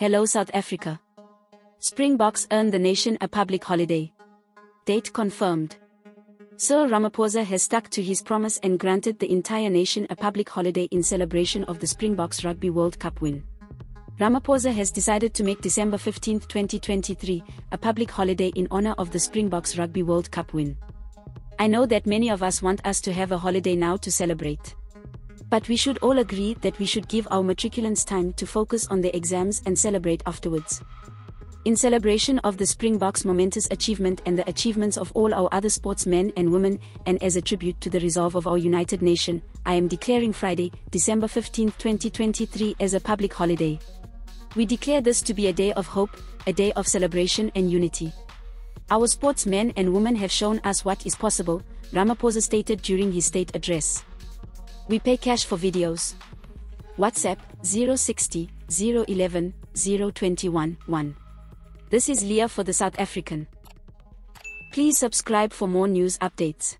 Hello South Africa. Springboks earn the nation a public holiday. Date confirmed. Cyril Ramaphosa has stuck to his promise and granted the entire nation a public holiday in celebration of the Springboks Rugby World Cup win. Ramaphosa has decided to make December 15, 2023, a public holiday in honor of the Springboks Rugby World Cup win. I know that many of us want us to have a holiday now to celebrate. But we should all agree that we should give our matriculants time to focus on their exams and celebrate afterwards. In celebration of the Springboks' momentous achievement and the achievements of all our other sportsmen and women, and as a tribute to the resolve of our united nation, I am declaring Friday, December 15, 2023 as a public holiday. We declare this to be a day of hope, a day of celebration and unity. Our sportsmen and women have shown us what is possible, Ramaphosa stated during his state address. We pay cash for videos. WhatsApp 060 011 021 1. This is Leah for the South African. Please subscribe for more news updates.